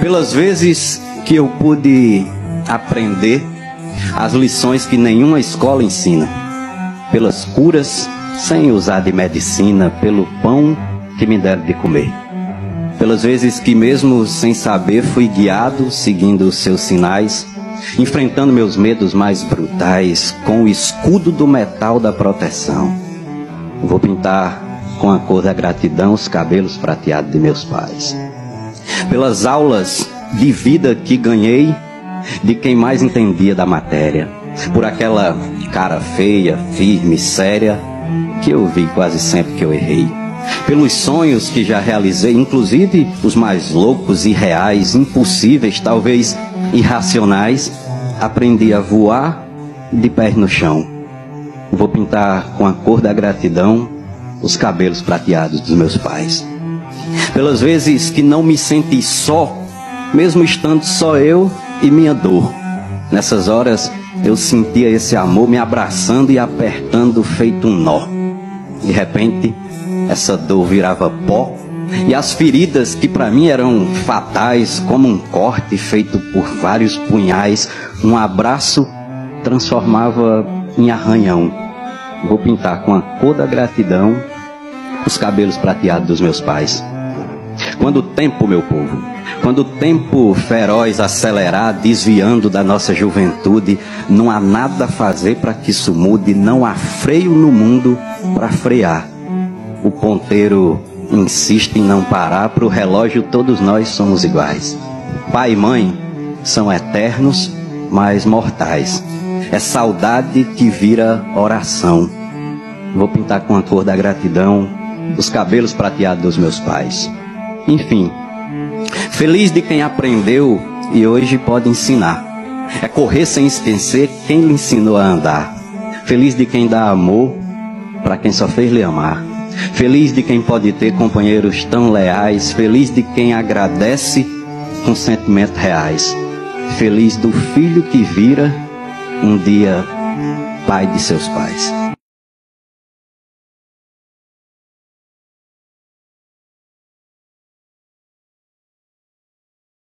Pelas vezes que eu pude aprender as lições que nenhuma escola ensina, pelas curas sem usar de medicina, pelo pão que me deram de comer. Pelas vezes que, mesmo sem saber, fui guiado seguindo os seus sinais, enfrentando meus medos mais brutais com o escudo do metal da proteção. Vou pintar com a cor da gratidão os cabelos prateados de meus pais. Pelas aulas de vida que ganhei de quem mais entendia da matéria, por aquela cara feia, firme, séria, que eu vi quase sempre que eu errei. Pelos sonhos que já realizei, inclusive os mais loucos, irreais, impossíveis, talvez irracionais, aprendi a voar de pés no chão. Vou pintar com a cor da gratidão os cabelos prateados dos meus pais. Pelas vezes que não me senti só, mesmo estando só eu e minha dor. Nessas horas eu sentia esse amor me abraçando e apertando feito um nó. De repente, essa dor virava pó e as feridas que para mim eram fatais, como um corte feito por vários punhais, um abraço transformava em arranhão. Vou pintar com a cor da gratidão os cabelos prateados dos meus pais. Quando o tempo, meu povo, quando o tempo feroz acelerar, desviando da nossa juventude, não há nada a fazer para que isso mude, não há freio no mundo para frear. O ponteiro insiste em não parar, para o relógio todos nós somos iguais. Pai e mãe são eternos, mas mortais. É saudade que vira oração. Vou pintar com a cor da gratidão os cabelos prateados dos meus pais. Enfim, feliz de quem aprendeu e hoje pode ensinar. É correr sem esquecer quem lhe ensinou a andar. Feliz de quem dá amor para quem só fez lhe amar. Feliz de quem pode ter companheiros tão leais. Feliz de quem agradece com sentimentos reais. Feliz do filho que vira um dia pai de seus pais.